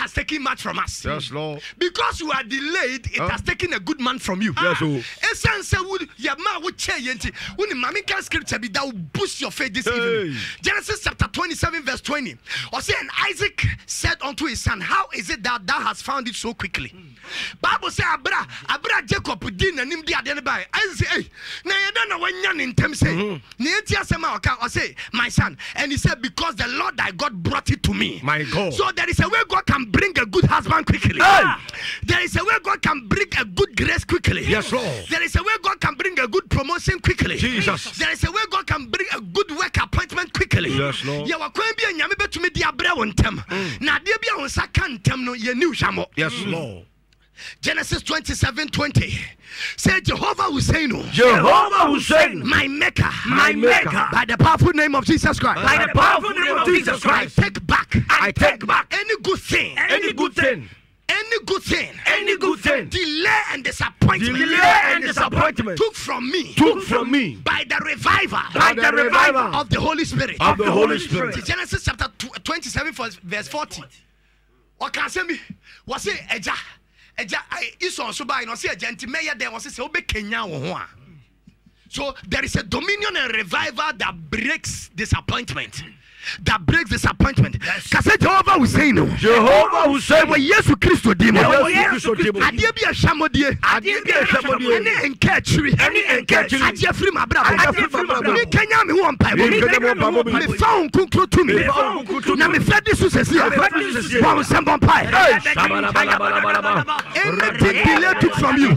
has taken much from us. Yes, Lord. Because you are delayed, it Huh? has taken a good man from you. Yes, oh. Ɛsiane sɛ wo yɛ ma wo kyɛ yɛ nti wo ne maame ka scripture bi da wo boost your faith this Hey. evening. Genesis chapter 27 verse 20. Ɔsɛ and Isaac said unto his son, How is it that thou hast found it so quickly? Bible sɛ abra abra Jacob di n'anim di adeɛ no bae. Isaac sɛ, "Ei, na yɛda na wanya ne ntɛm sɛ." Mm-hmm. Na yɛnti asɛm a ɔka ɔsɛ, "My son," and he said, "Because the Lord thy God brought it to me." My God. So there is a way God can bring a good husband quickly. Hey. There is a way God can bring a good grace quickly. Yes, Lord. There is a way God can bring a good promotion quickly. Jesus. There is a way God can bring a good work appointment quickly. Yes, Lord. Yɛ kwan bi a nyame bɛtumi de abrɛ wo ntɛm. Mm. Na adeɛ bi a wo nsa ka ntɛm no yɛ hwammɔ. Yes, mm. Lord. Genesis 27 20. Say Jehovah will say no. Jehovah Hussein, My maker. my maker, By the powerful name of Jesus Christ. by the powerful name of Jesus I Christ, take back I take back any good thing. any good thing, Any good thing. any good thing, delay and disappointment. Delay and disappointment. took from me. Took from me. by the reviver by the revival of the Holy Spirit. of the Holy Spirit. Genesis chapter uh, 27 verse- verse 40. Ɔka asɛm bi wɔse agya agya ai, Esau nso bae na ɔse agya nti mɛyɛ dɛn wɔse sɛ wobɛkanya wo ho a so there is a dominion and revival that breaks disappointment. That breaks disappointment. Kase Jehovah will say no Jehovah Hussein, wɔ Yesu Kristo din mu Ɛwɔ Yesu Kristo din mu. adeɛ bi a ɛhwɛmɔdeɛ adeɛ bi a ɛhwɛmɔdeɛ, ɛne nkakyiri ɛne nkakyiri, adeɛ firi m'abrabɔ adeɛ firi m'abrabɔ. mekanya me wɔ mpaebɔ Mekanya me wɔ mpaebɔ mu. mefa wo nkonkro tumi Mefa wo nkonkro tumi. na mefɛ de so sɛsi a mefɛ de so sɛsi a. bɔ wo nsɛm bɔ mpae Hey, shabalabalabalabalaba. anything delay took from you